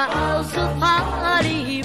about house of.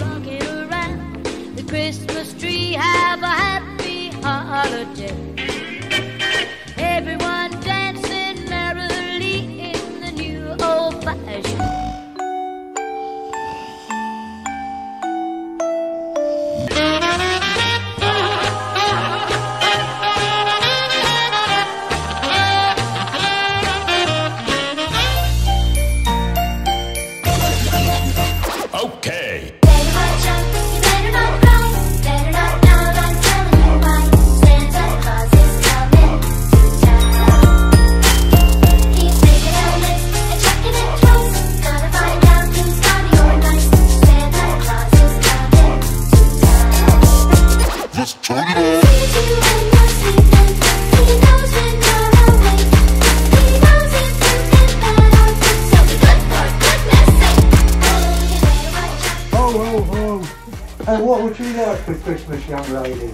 Out. Oh, oh, oh. And what would you like for Christmas, young lady?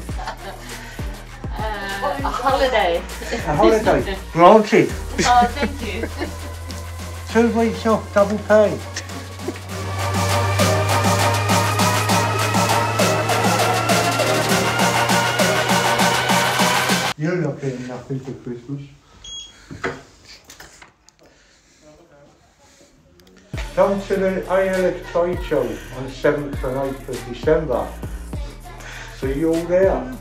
Uh, a holiday. A holiday? Granted. Oh, thank you. Two weeks off, double pay. You're not getting nothing for Christmas. Come to the ALF trade show on the 7th and 8th of December. See you all there.